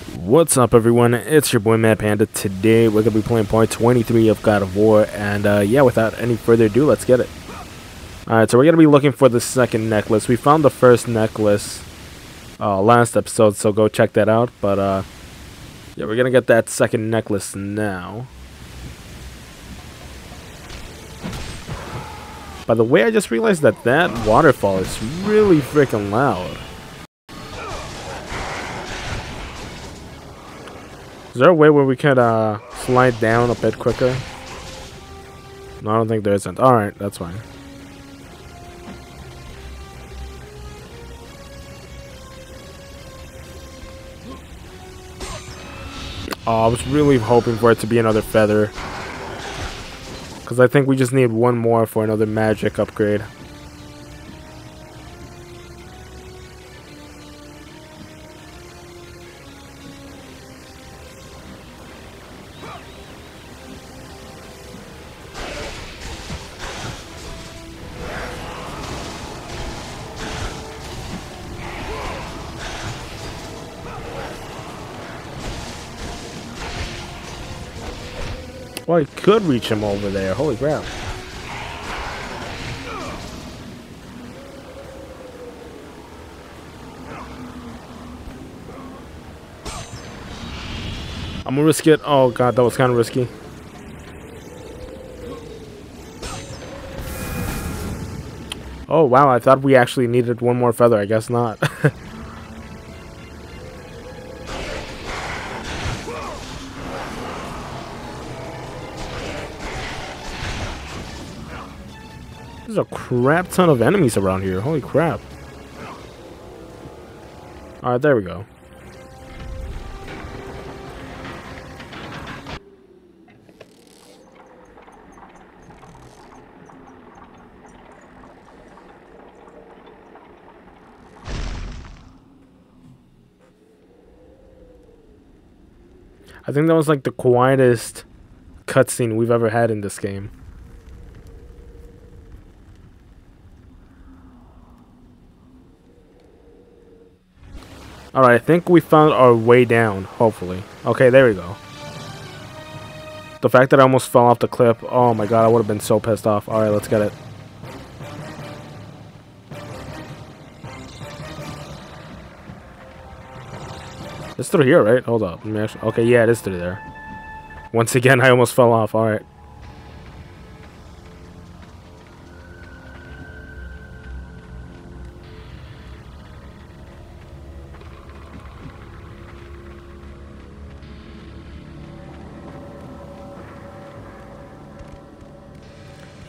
What's up everyone, it's your boy Mad Panda. Today we're to be playing part 23 of God of War, and uh, yeah, without any further ado, let's get it. Alright, so we're to be looking for the second necklace. We found the first necklace uh, last episode, so go check that out, but uh, yeah, we're to get that second necklace now. By the way, I just realized that that waterfall is really freaking loud. Is there a way where we could uh, slide down a bit quicker? No, I don't think there isn't. Alright, that's fine. Oh, I was really hoping for it to be another feather. Because I think we just need one more for another magic upgrade. Well, I could reach him over there. Holy crap. I'm gonna risk it. Oh god, that was kind of risky. Oh wow, I thought we actually needed one more feather. I guess not. There's a crap ton of enemies around here. Holy crap. Alright, there we go. I think that was like the quietest cutscene we've ever had in this game. Alright, I think we found our way down, hopefully. Okay, there we go. The fact that I almost fell off the cliff, oh my god, I would have been so pissed off. Alright, let's get it. It's through here, right? Hold up. Okay, yeah, it is through there. Once again, I almost fell off. Alright.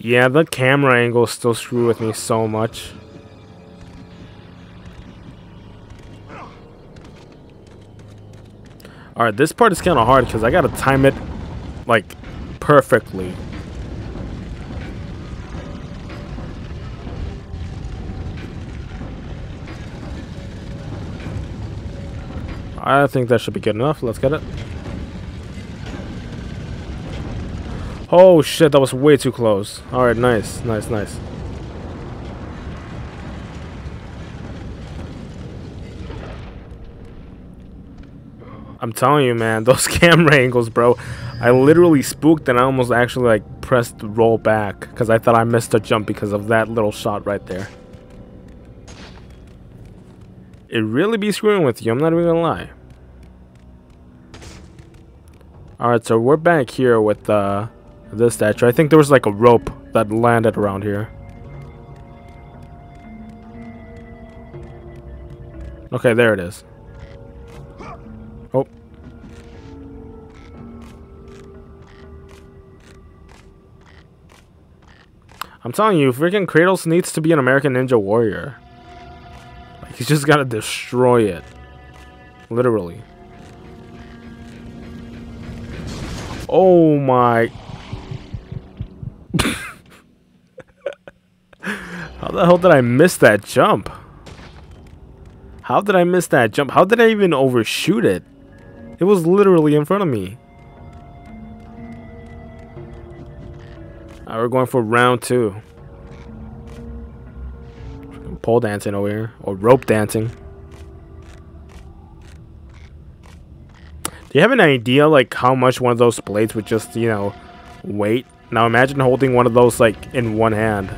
Yeah, the camera angles still screw with me so much. Alright, this part is kind of hard because I gotta time it, like, perfectly. I think that should be good enough. Let's get it. Oh shit, that was way too close. Alright, nice, nice, nice. I'm telling you, man, those camera angles, bro. I literally spooked and I almost actually like pressed roll back because I thought I missed a jump because of that little shot right there. It really be screwing with you, I'm not even gonna lie. Alright, so we're back here with uh this statue. I think there was like a rope that landed around here. Okay, there it is. Oh. I'm telling you, freaking Kratos needs to be an American Ninja Warrior. Like, he's just gotta destroy it. Literally. Oh my How the hell did I miss that jump? How did I miss that jump? How did I even overshoot it? It was literally in front of me. We're going for round two. Pole dancing over here. Or rope dancing. Do you have an idea, like, how much one of those blades would just, you know, weight? Now imagine holding one of those, like, in one hand.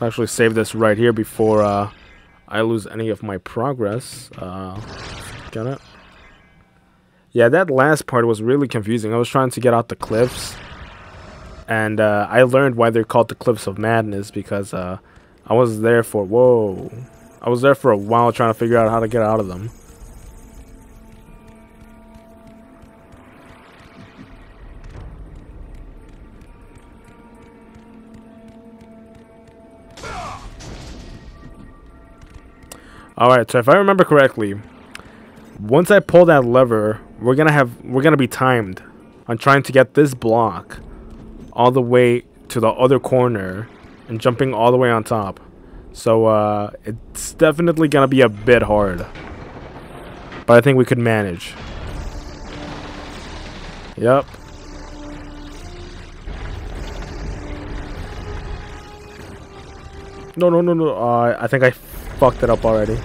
Actually save this right here before, uh, I lose any of my progress. Uh, got it? Yeah, that last part was really confusing. I was trying to get out the cliffs. And uh, I learned why they're called the Cliffs of Madness because uh, I was there for... Whoa. I was there for a while trying to figure out how to get out of them. Alright, so if I remember correctly, once I pull that lever, we're gonna have we're gonna be timed on trying to get this block all the way to the other corner and jumping all the way on top. So uh, it's definitely gonna be a bit hard. But I think we could manage. Yep. No, no, no, no. Uh, I think I fucked it up already.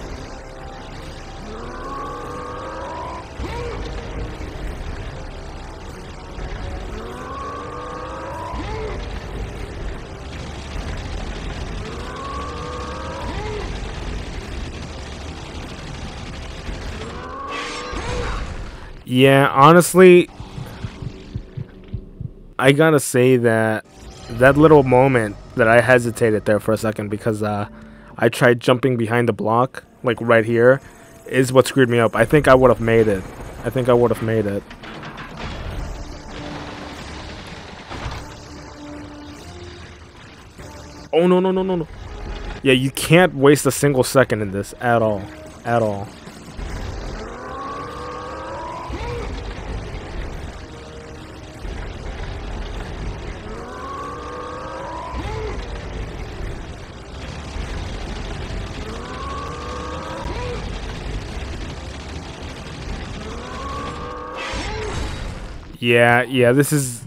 Yeah, honestly, I gotta say that that little moment that I hesitated there for a second because uh, I tried jumping behind the block, like right here, is what screwed me up. I think I would have made it. I think I would have made it. Oh, no, no, no, no, no. Yeah, you can't waste a single second in this at all. At all. Yeah, yeah, this is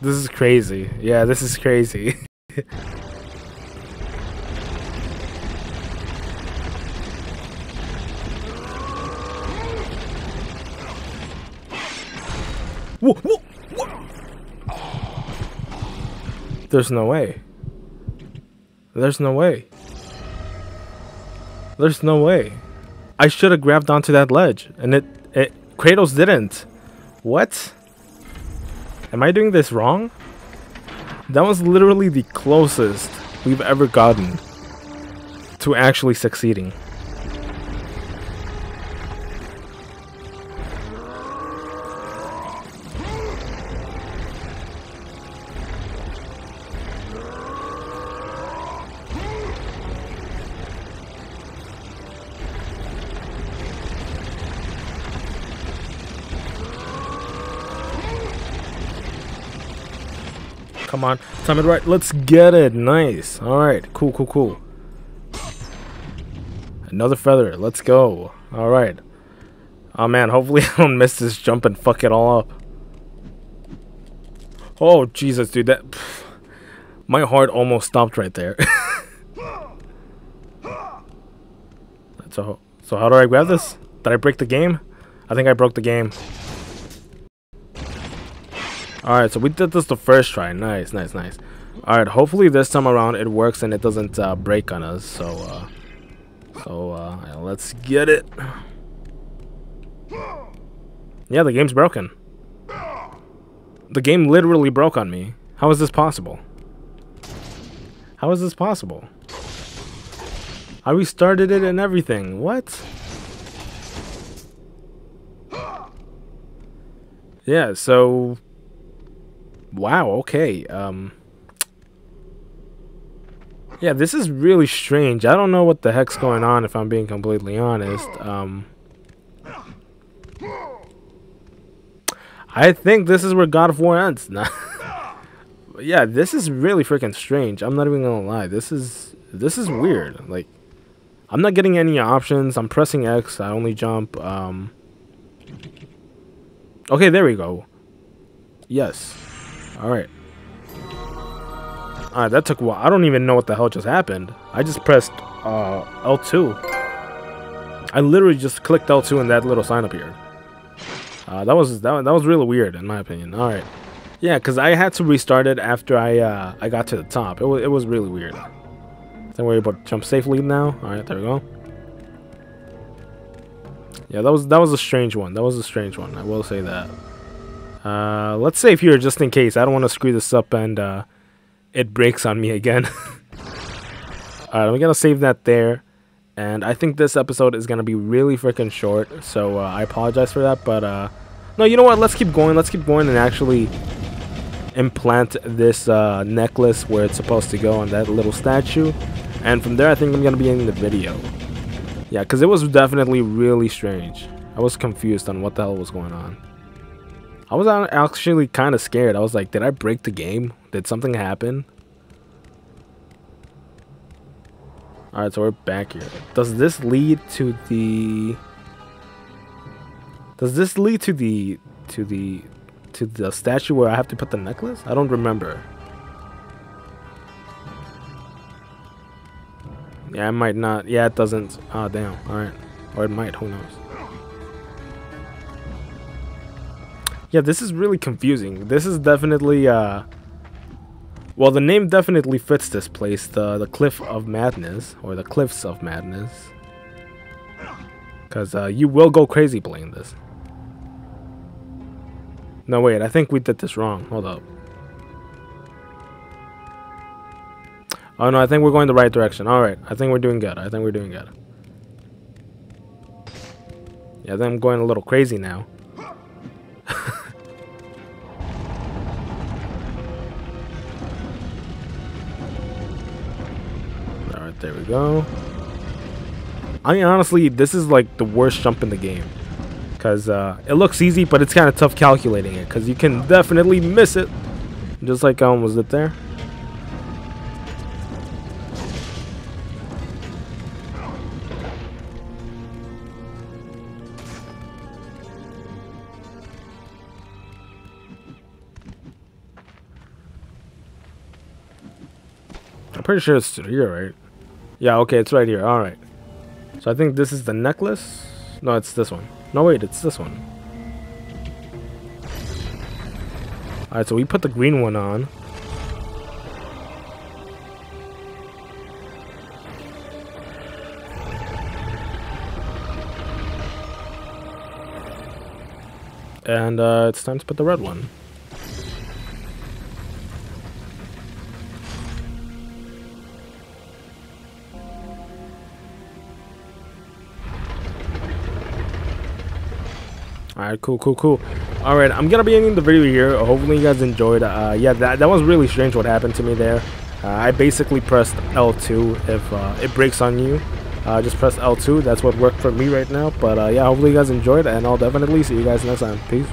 this is crazy. Yeah, this is crazy. whoa, whoa, whoa. There's no way. There's no way. There's no way. I should have grabbed onto that ledge, and it, it Kratos didn't. What? Am I doing this wrong? That was literally the closest we've ever gotten to actually succeeding. Come on. Time it right. Let's get it. Nice. Alright. Cool, cool, cool. Another feather. Let's go. Alright. Oh man, hopefully I don't miss this jump and fuck it all up. Oh, Jesus, dude. That... Pff, my heart almost stopped right there. so, so how do I grab this? Did I break the game? I think I broke the game. Alright, so we did this the first try. Nice, nice, nice. Alright, hopefully this time around it works and it doesn't uh, break on us. So, uh, so uh, let's get it. Yeah, the game's broken. The game literally broke on me. How is this possible? How is this possible? I restarted it and everything. What? Yeah, so Wow, okay. Um Yeah, this is really strange. I don't know what the heck's going on if I'm being completely honest. Um I think this is where God of War ends. yeah, this is really freaking strange. I'm not even gonna lie. This is this is weird. Like I'm not getting any options. I'm pressing X. I only jump. Um Okay, there we go. Yes. Alright. Alright, that took a while. I don't even know what the hell just happened. I just pressed uh, L2. I literally just clicked L2 and that little sign appeared. Uh, that was that, that was really weird in my opinion. All right, yeah, because I had to restart it after I uh, I got to the top. It was it was really weird. Then we're able to jump safely now. All right, there we go. Yeah, that was that was a strange one. That was a strange one. I will say that. Uh, let's save here just in case. I don't want to screw this up and uh, it breaks on me again. Alright, I'm gonna save that there. And I think this episode is gonna be really freaking short, so uh, I apologize for that. But uh, no, you know what? Let's keep going. Let's keep going and actually implant this uh, necklace where it's supposed to go on that little statue. And from there, I think I'm gonna be ending the video. Yeah, because it was definitely really strange. I was confused on what the hell was going on. I was actually kind of scared. I was like, did I break the game? Did something happen? Alright, so we're back here. Does this lead to the... Does this lead to the... To the... To the statue where I have to put the necklace? I don't remember. Yeah, I might not. Yeah, it doesn't. Oh, damn. Alright. Or it might. Who knows? Yeah, this is really confusing. This is definitely, uh... Well, the name definitely fits this place, the, the Cliff of Madness, or the Cliffs of Madness. Because uh, you will go crazy playing this. No, wait, I think we did this wrong. Hold up. Oh, no, I think we're going the right direction. Alright, I think we're doing good. I think we're doing good. Yeah, then I'm going a little crazy now. Go. I mean, honestly, this is like the worst jump in the game. Because uh, it looks easy, but it's kind of tough calculating it. Because you can definitely miss it. Just like I almost did there. I'm pretty sure it's here, right? Yeah, okay, it's right here. Alright. So I think this is the necklace. No, it's this one. No, wait, it's this one. Alright, so we put the green one on. And uh, it's time to put the red one. Alright, cool, cool, cool. Alright, I'm gonna be ending the video here. Hopefully you guys enjoyed. Uh, yeah, that, that was really strange what happened to me there. Uh, I basically pressed L2 if uh, it breaks on you. Uh, just press L2. That's what worked for me right now. But uh, yeah, hopefully you guys enjoyed, and I'll definitely see you guys next time. Peace.